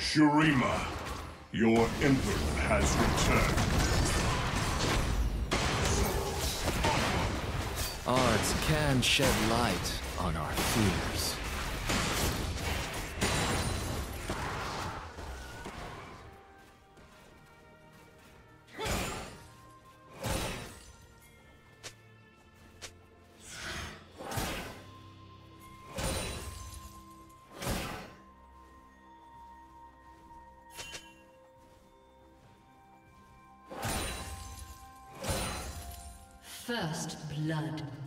Shurima, your Emperor has returned. Arts can shed light on our fears. Blood.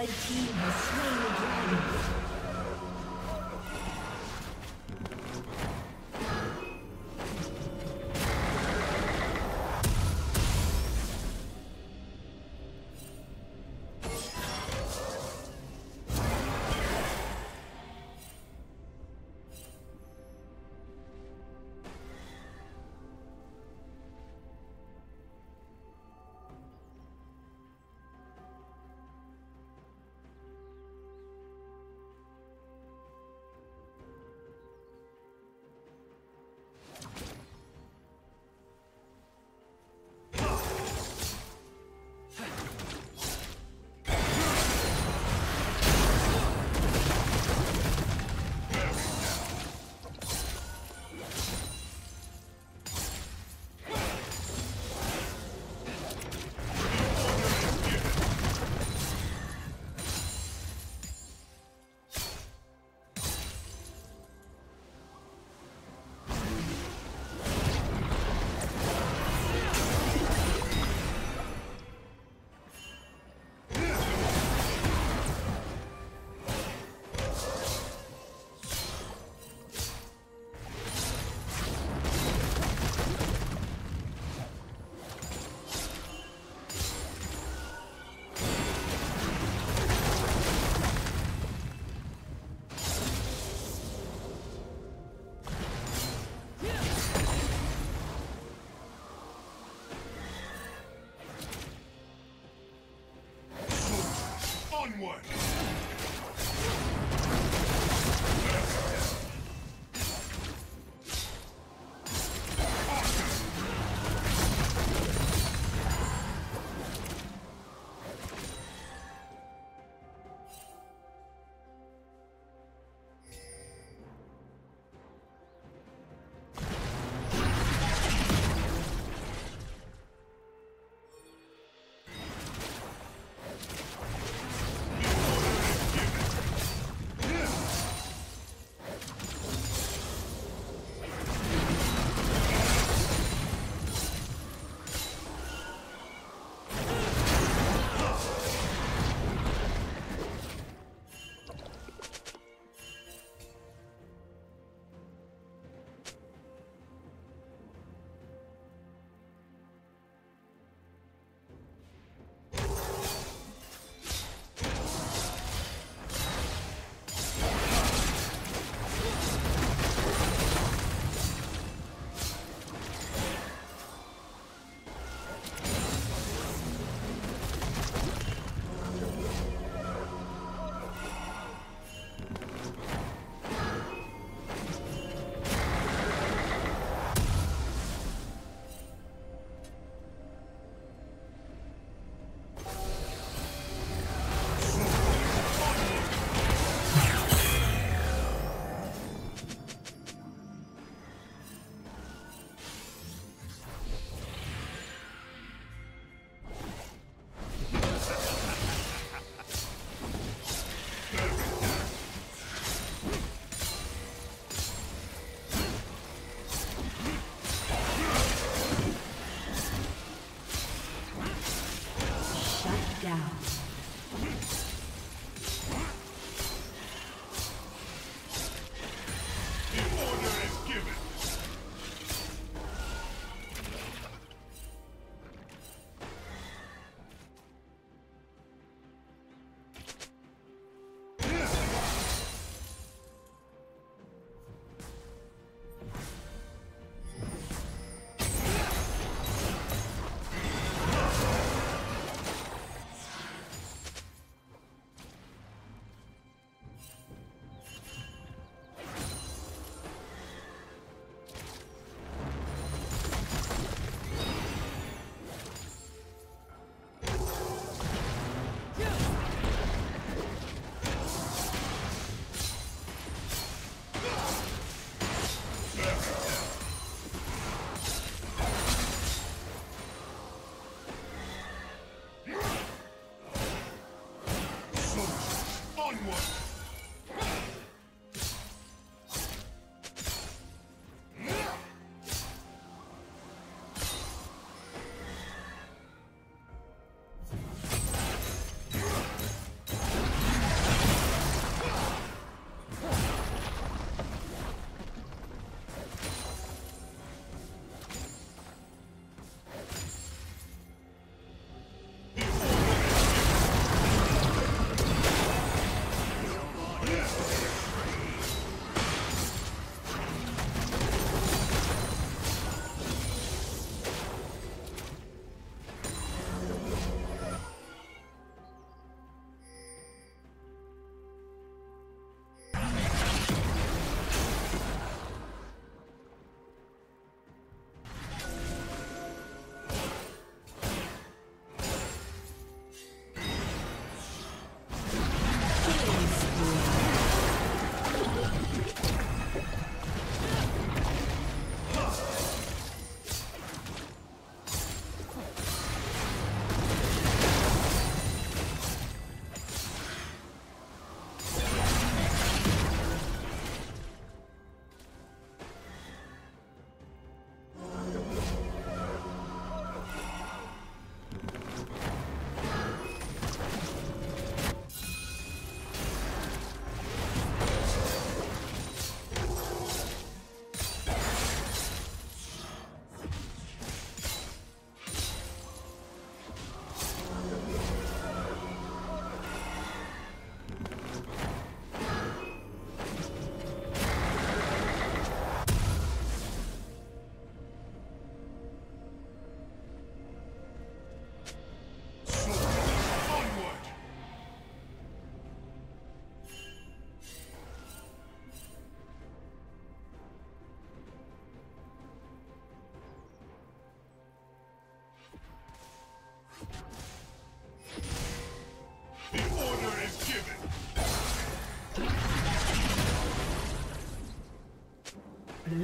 Red team one.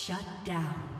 Shut down.